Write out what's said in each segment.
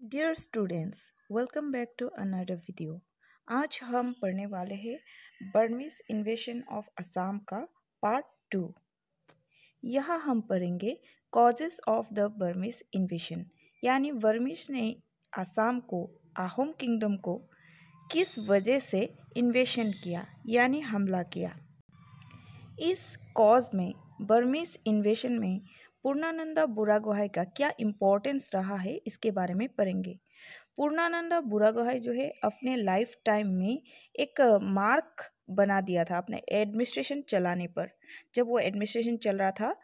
Dear students welcome back to another video आज हम पढ़ने वाले हैं बर्मिस इन्वेशन ऑफ़ असम का पार्ट टू यहाँ हम पढ़ेंगे causes of the Burmese invasion यानी बर्मिस ने असम को आहोम किंगडम को किस वजह से इन्वेशन किया, यानी हमला किया? इस कॉज में बर्मिस इन्वेशन में पूर्णानंदा बुरा गुहाई का क्या इम्पोर्टेंस रहा है, इसके बारे में पढ़ेंगे। पूर्णानंदा बुरा गुहाई जो है, अपने लाइफ टाइम में एक मार्क बना दिया था अपने एडमिनिस्ट्रेशन चलाने पर। जब वो एडमिनिस्ट्रेशन चल रहा था,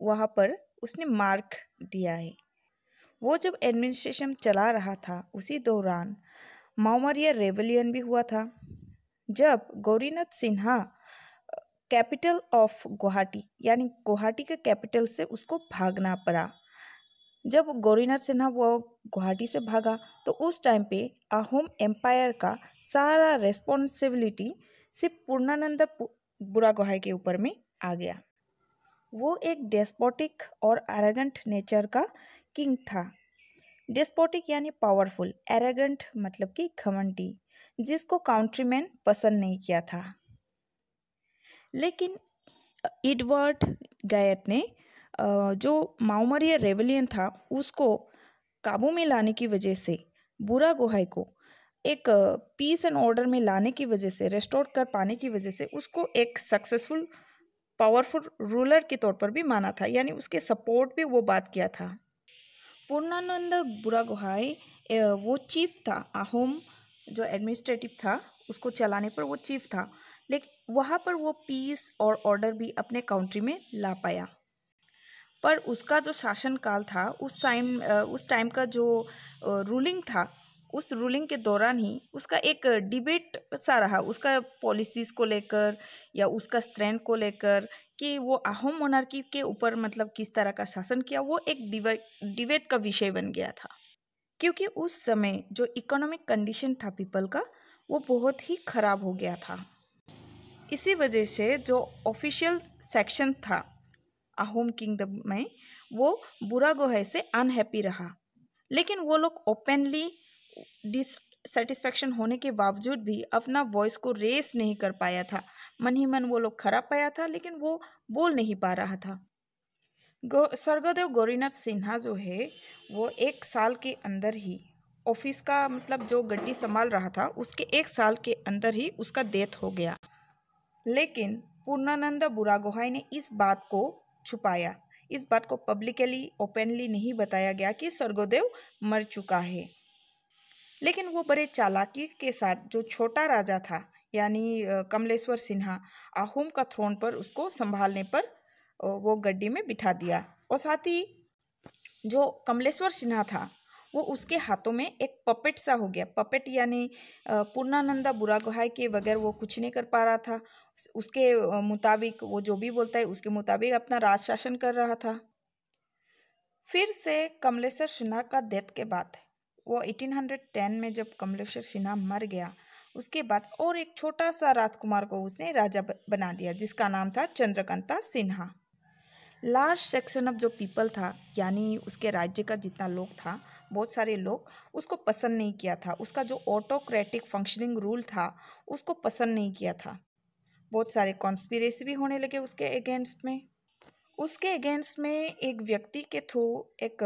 वहाँ पर उसने मार्क दिया है। वो जब एडमिनिस्ट्रेशन चला रहा था, उसी दौरान माओमरिया रेवलियन भी हुआ था। जब गौरीनाथ सिन्हा कैपिटल ऑफ़ गुवाहाटी, यानी गुवाहाटी के कैपिटल से उसको भागना पड़ा। जब गौरीनाथ सिन्हा वो गुवाहाटी से भागा तो उस टाइम पे अहोम एम्पायर का सारा रेस्पॉन्सिबिलिटी सिर्फ़ पूर्णानंद बुरा गुहाई के ऊपर में आ गया। वो एक डेस्पोटिक और एरेगेंट नेचर का किंग था। डेस्पोटिक यानी पावरफुल एरेगेंट मतलब कि घमंडी, जिसको काउंट्रीमैन पसंद नहीं किया था। लेकिन इडवर्ड गैत ने जो माओमरिया रेवलियन था, उसको काबू में लाने की वजह से, बुरा गुहाई को, एक पीस एंड ऑर्डर में लाने की वजह से रेस्टोर कर पाने की वजह से, उसको एक सक्सेसफुल पावरफुल रूलर के तौर पर भी माना था। यानी उसके सपोर्ट भी वो बात किया था। पूर्णानंद बुरा गुहाई वो चीफ था अहोम जो एडमिनिस्ट्रेटिव था, उसको चलाने पर वो चीफ था। लेकिन वहाँ पर वो पीस और ऑर्डर भी अपने काउंट्री में ला पाया। पर उसका जो शासनकाल था, उस टाइम उस टाइम का जो रूलिंग था, उस रूलिंग के दौरान ही उसका एक डिबेट सा रहा। उसका पॉलिसीज़ को लेकर या उसका स्ट्रेंथ को लेकर कि वो आहोम मोनार्की के ऊपर मतलब किस तरह का शासन किया, वो एक डिबेट का विषय बन गया था। क्योंकि उस समय जो इकोनॉमिक कंडीशन था पीपल का, वो बहुत ही ख़राब हो गया था। इसी वजह से जो ऑफिशियल सेक्शन था अहोम किंगडम में, वो बुरा गोहे से अनहैप्पी रहा। लेकिन वो लोग ओपनली डिससेटिस्फेक्शन होने के बावजूद भी अपना वॉइस को रेस नहीं कर पाया था। मन ही मन वो लोग खराब पाया था, लेकिन वो बोल नहीं पा रहा था। गो, स्वर्गदेव गौरीनाथ सिन्हा जो है, वो एक साल के अंदर ही ऑफ़िस का मतलब जो गड्डी संभाल रहा था, उसके एक साल के अंदर ही उसका डेथ हो गया। लेकिन पूर्णानंद बुरागोहाई ने इस बात को छुपाया। इस बात को पब्लिकली ओपनली नहीं बताया गया कि स्वर्गोदेव मर चुका है। लेकिन वो बड़े चालाकी के साथ जो छोटा राजा था, यानी कमलेश्वर सिन्हा, आहोम का थ्रोन पर उसको संभालने पर वो गड्डी में बिठा दिया। और साथ ही जो कमलेश्वर सिन्हा था वो उसके हाथों में एक पपेट सा हो गया। पपेट यानी पूर्णानंदा बुरा गुहाई के बगैर वो कुछ नहीं कर पा रहा था। उसके मुताबिक वो जो भी बोलता है, उसके मुताबिक अपना राज शासन कर रहा था। फिर से कमलेश्वर सिन्हा का डेथ के बाद, वो 1810 में जब कमलेश्वर सिन्हा मर गया, उसके बाद और एक छोटा सा राजकुमार को उसने राजा बना दिया, जिसका नाम था Chandrakanta Sinha. Large section of जो पीपल था, यानी उसके राज्य का जितना लोग था, बहुत सारे लोग, उसको पसंद नहीं किया था। उसका जो ऑटोक्रेटिक फंक्शनिंग रूल था, उसको पसंद नहीं किया था। बहुत सारे कॉन्स्पिरेसी भी होने लगे उसके अगेंस्ट में। उसके अगेंस्ट में एक व्यक्ति के थ्रू एक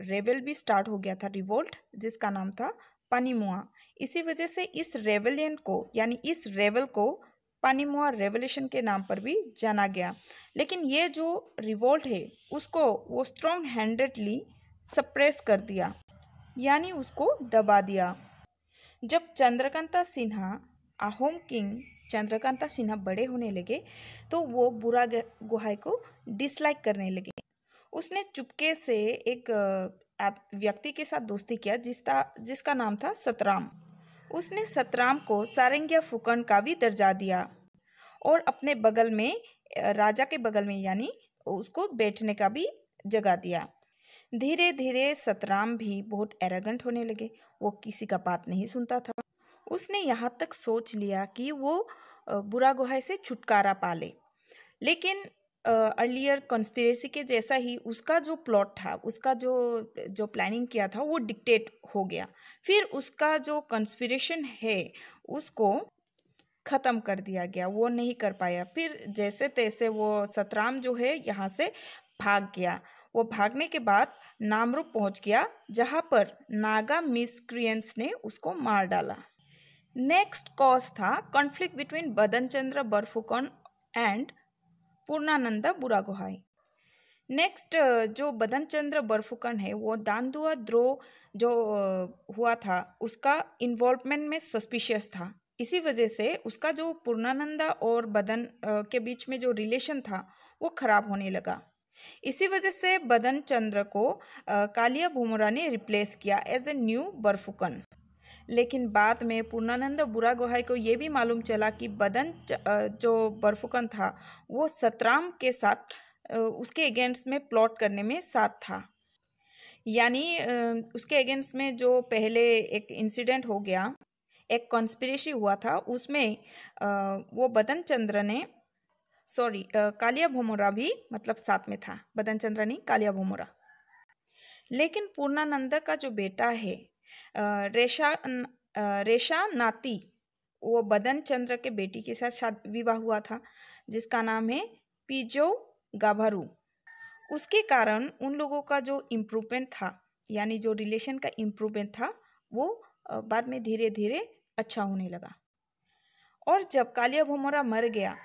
रेवल भी स्टार्ट हो गया था रिवोल्ट जिसका नाम था पानीमुआ इसी वजह से इस रेवलियन को, यानी इस रेवल को पानीमुआ रेवोल्यूशन के नाम पर भी जाना गया। लेकिन ये जो रिवोल्ट है, उसको वो स्ट्रॉन्ग हैंडेडली सप्रेस कर दिया, यानी उसको दबा दिया। जब चंद्रकांता सिन्हा, आहोम किंग चंद्रकांता सिन्हा बड़े होने लगे तो वो बुरा गुहाई को डिसलाइक करने लगे। उसने चुपके से एक व्यक्ति के साथ दोस्ती किया जिसका जिसका नाम था सतराम। उसने सतराम को सारंगिया फुकन का भी दर्जा दिया और अपने बगल में राजा के बगल में यानी उसको बैठने का भी जगह दिया। धीरे धीरे सतराम भी बहुत एरागंट होने लगे। वो किसी का बात नहीं सुनता था। उसने यहाँ तक सोच लिया कि वो बुरा गुहाई से छुटकारा पा ले। लेकिन अर्लियर कॉन्स्पिरेसी के जैसा ही उसका जो प्लॉट था, उसका जो जो प्लानिंग किया था, वो डिक्टेट हो गया। फिर उसका जो कॉन्स्पिरेशन है, उसको ख़त्म कर दिया गया, वो नहीं कर पाया। फिर जैसे तैसे वो सतराम जो है, यहाँ से भाग गया। वो भागने के बाद नामरूप पहुँच गया, जहाँ पर नागा मिसक्रियंस ने उसको मार डाला। नेक्स्ट कॉज था conflict between Badan Chandra बर्फुकन and Purnananda बुरा गुहाई नेक्स्ट जो बदन चंद्र बर्फुकन है, वो दानदुआ द्रो जो हुआ था, उसका इन्वॉल्वमेंट में सस्पिशियस था। इसी वजह से उसका जो पूर्णानंदा और बदन के बीच में जो रिलेशन था, वो खराब होने लगा। इसी वजह से बदन चंद्र को कालिया भूमरा ने रिप्लेस किया एज ए न्यू बर्फुकन। लेकिन बाद में पूर्णानंद बुरा गोहाई को ये भी मालूम चला कि बदन जो बर्फुकन था, वो सतराम के साथ उसके अगेंस्ट में प्लॉट करने में साथ था। यानी उसके अगेंस्ट में जो पहले एक इंसिडेंट हो गया, एक कॉन्स्पिरेसी हुआ था, उसमें वो बदन चंद्र ने सॉरी कालिया भोमोरा भी मतलब साथ में था बदन चंद्र नहीं कालिया भोमोरा लेकिन पूर्णानंद का जो बेटा है रेशा रेशा नाती, वो बदन चंद्र के बेटी के साथ शाद, विवाह हुआ था, जिसका नाम है पीजो गाभारू। उसके कारण उन लोगों का जो इम्प्रूवमेंट था, यानी जो रिलेशन का इम्प्रूवमेंट था, वो बाद में धीरे धीरे अच्छा होने लगा। और जब कालिया भोमोरा मर गया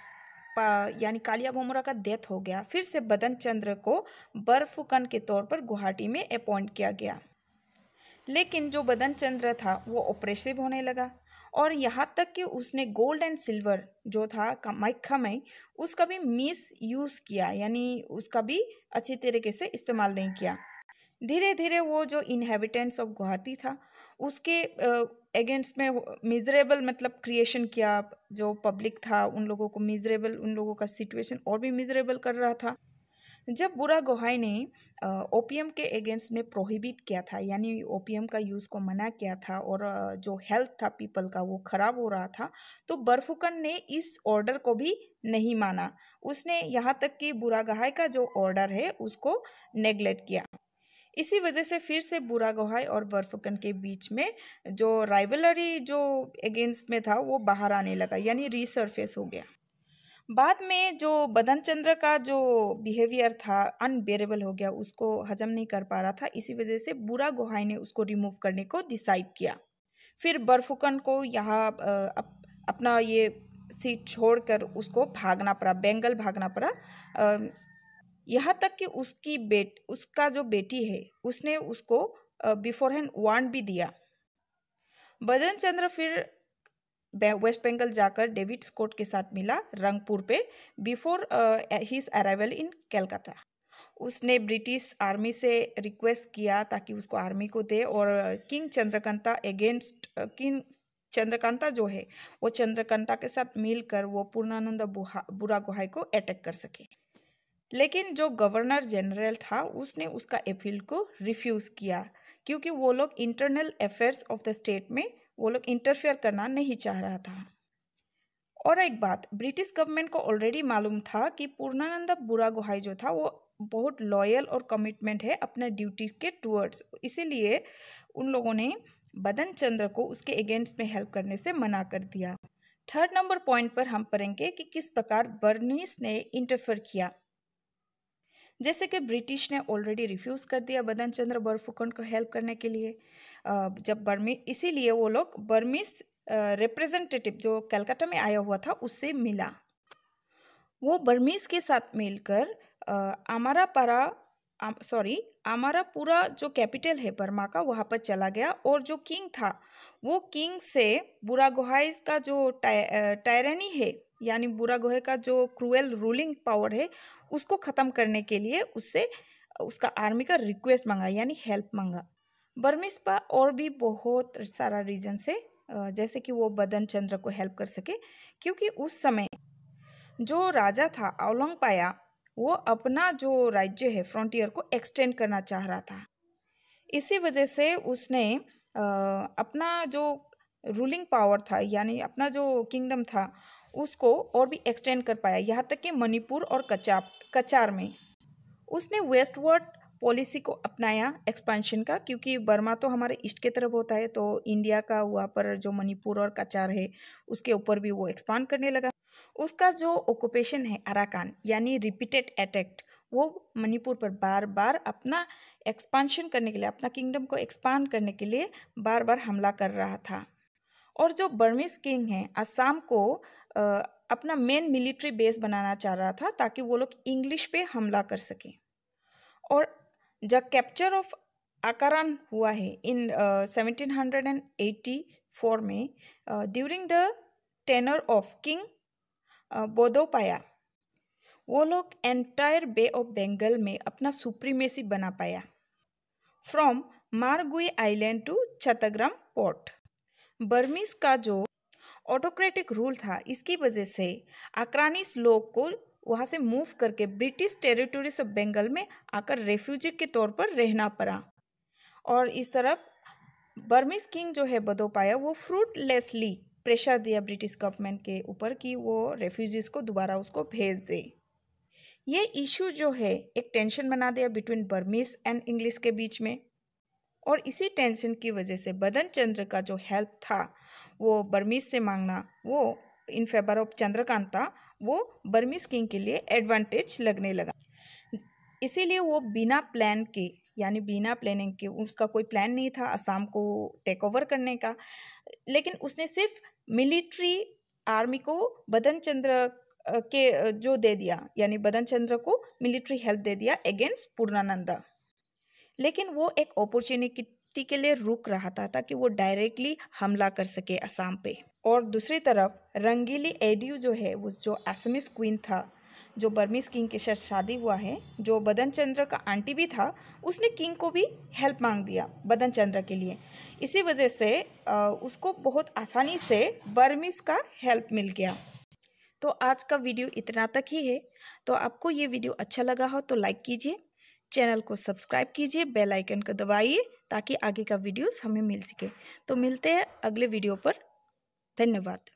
यानी कालिया भोमोरा का डेथ हो गया, फिर से बदन चंद्र को बर्फुकन के तौर पर गुवाहाटी में अपॉइंट किया गया। लेकिन जो बदन चंद्र था, वो ऑपरेसिव होने लगा। और यहाँ तक कि उसने गोल्ड एंड सिल्वर जो था में उसका भी मिस यूज़ किया, यानी उसका भी अच्छी तरीके से इस्तेमाल नहीं किया। धीरे धीरे वो जो इनहेबिटेंट्स ऑफ़ गुवाहाटी था, उसके अगेंस्ट में मिजरेबल मतलब क्रिएशन किया, जो पब्लिक था, उन लोगों को मिजरेबल उन लोगों का सिचुएशन और भी मिजरेबल कर रहा था। जब बुरा गोहाई ने ओपीएम के अगेंस्ट में प्रोहिबिट किया था, यानी ओपीएम का यूज़ को मना किया था और जो हेल्थ था पीपल का वो ख़राब हो रहा था तो बर्फुकन ने इस ऑर्डर को भी नहीं माना। उसने यहाँ तक कि बुरा गहाय का जो ऑर्डर है उसको नेग्लेक्ट किया। इसी वजह से फिर से बुरा गोहाई और बर्फुकन के बीच में जो राइवलरी जो अगेंस्ट में था वो बाहर आने लगा, यानी रीसरफेस हो गया। बाद में जो बदन चंद्र का जो बिहेवियर था अनबेरेबल हो गया उसको हजम नहीं कर पा रहा था इसी वजह से बुरा गुहाई ने उसको रिमूव करने को डिसाइड किया। फिर बर्फुकन को यहाँ अप, अपना ये सीट छोड़कर उसको भागना पड़ा बेंगल भागना पड़ा। यहाँ तक कि उसकी बेट उसका जो बेटी है उसने उसको बिफोर हैंड वार्न भी दिया। बदन चंद्र फिर वेस्ट बंगाल जाकर डेविड स्कॉट के साथ मिला रंगपुर पे before his arrival in Calcutta उसने ब्रिटिश आर्मी से रिक्वेस्ट किया ताकि उसको आर्मी को दे और king Chandrakanta against king Chandrakanta जो है, वो चंद्रकांता के साथ मिलकर वो पूर्णानंद बुरा गुहाई को अटैक कर सके। लेकिन जो गवर्नर जनरल था, उसने उसका अपील को रिफ्यूज़ किया, क्योंकि वो लोग internal affairs of the state में वो लोग इंटरफेयर करना नहीं चाह रहा था। और एक बात ब्रिटिश गवर्नमेंट को ऑलरेडी मालूम था कि पूर्णानंद बुरा गुहाई जो था, वो बहुत लॉयल और कमिटमेंट है अपने ड्यूटीज़ के टूवर्ड्स इसीलिए उन लोगों ने बदन चंद्र को उसके अगेंस्ट में हेल्प करने से मना कर दिया। थर्ड नंबर पॉइंट पर हम पढ़ेंगे कि किस प्रकार बर्नीस ने इंटरफेयर किया। जैसे कि ब्रिटिश ने ऑलरेडी रिफ्यूज़ कर दिया बदन चंद्र बर्फुकंड को हेल्प करने के लिए। जब बर्मी, इसीलिए वो लोग बर्मिस रिप्रेजेंटेटिव जो कलकत्ता में आया हुआ था, उससे मिला। वो बर्मीस के साथ मिलकर आमारा पारा सॉरी आमारा पूरा जो कैपिटल है बर्मा का, वहाँ पर चला गया और जो किंग था, वो किंग से बुरा गुहाइज का जो टायरनी है यानी बुरा गोहे का जो क्रूएल रूलिंग पावर है, उसको ख़त्म करने के लिए उससे, उसका आर्मी का रिक्वेस्ट मांगा, यानी हेल्प मांगा। बर्मिस पर और भी बहुत सारा रीज़न से जैसे कि वो बदन चंद्र को हेल्प कर सके, क्योंकि उस समय जो राजा था अवलंग पाया, वो अपना जो राज्य है, फ्रंटियर को एक्सटेंड करना चाह रहा था। इसी वजह से उसने अपना जो रूलिंग पावर था, यानी अपना जो किंगडम था उसको और भी एक्सटेंड कर पाया। यहाँ तक कि मणिपुर और कचा, कचार में। उसने वेस्टवर्ड पॉलिसी को अपनाया एक्सपेंशन का, क्योंकि बर्मा तो हमारे ईस्ट के तरफ़ होता है तो इंडिया का वहाँ पर जो मणिपुर और कचार है, उसके ऊपर भी वो एक्सपांड करने लगा। उसका जो ऑक्यूपेशन है अराकान यानी रिपीटेड अटैक वो मणिपुर पर बार बार अपना एक्सपांशन करने के लिए, अपना किंगडम को एक्सपांड करने के लिए बार बार हमला कर रहा था। और जो बर्मिस किंग है असम को अपना मेन मिलिट्री बेस बनाना चाह रहा था ताकि वो लोग इंग्लिश पे हमला कर सकें। और जब कैप्चर ऑफ़ आकारान हुआ है in seventeen hundred and eighty four में during the tenure of king Bodawpaya, वो लोग एंटायर बे ऑफ़ बंगाल में अपना सुप्रीमेसी बना पाया। From Mergui island to Chattogram port Burmese का जो ऑटोक्रेटिक रूल था। इसकी वजह से आक्रानिस लोग को वहाँ से मूव करके ब्रिटिश टेरिटोरीज ऑफ़ बंगाल में आकर रेफ्यूजी के तौर पर रहना पड़ा। और इस तरफ़ बर्मिस किंग जो है बदोपाया वो फ्रूटलेसली प्रेशर दिया ब्रिटिश गवर्नमेंट के ऊपर कि वो रेफ्यूजीज़ को दोबारा उसको भेज दे। ये इशू जो है, एक टेंशन बना दिया बिटवीन बर्मिस एंड इंग्लिश के बीच में। और इसी टेंशन की वजह से बदन चंद्र का जो हेल्प था वो बर्मीज से मांगना, वो इन फेवर ऑफ़ चंद्रकांता, वो बर्मीज किंग के लिए एडवांटेज लगने लगा। इसीलिए वो बिना प्लान के, यानी बिना प्लानिंग के, उसका कोई प्लान नहीं था असम को टेक ओवर करने का। लेकिन उसने सिर्फ़ मिलिट्री आर्मी को बदन चंद्र के जो दे दिया, यानी बदन चंद्र को मिलिट्री हेल्प दे दिया अगेंस्ट पूर्णानंदा। लेकिन वो एक अपॉर्चुनिटी के लिए रुक रहा था ताकि वो डायरेक्टली हमला कर सके असम पे। और दूसरी तरफ़, रंगीली एडियो जो है, वो जो असमिस क्वीन था, जो बर्मीज किंग के साथ शादी हुआ है, जो बदन चंद्र का आंटी भी था, उसने किंग को भी हेल्प मांग दिया बदन चंद्र के लिए। इसी वजह से उसको बहुत आसानी से बर्मीज का हेल्प मिल गया। तो आज का वीडियो इतना तक ही है। तो आपको ये वीडियो अच्छा लगा हो तो लाइक कीजिए, चैनल को सब्सक्राइब कीजिए बेल आइकन को दबाइए ताकि आगे का वीडियोस हमें मिल सके। तो मिलते हैं अगले वीडियो पर। धन्यवाद।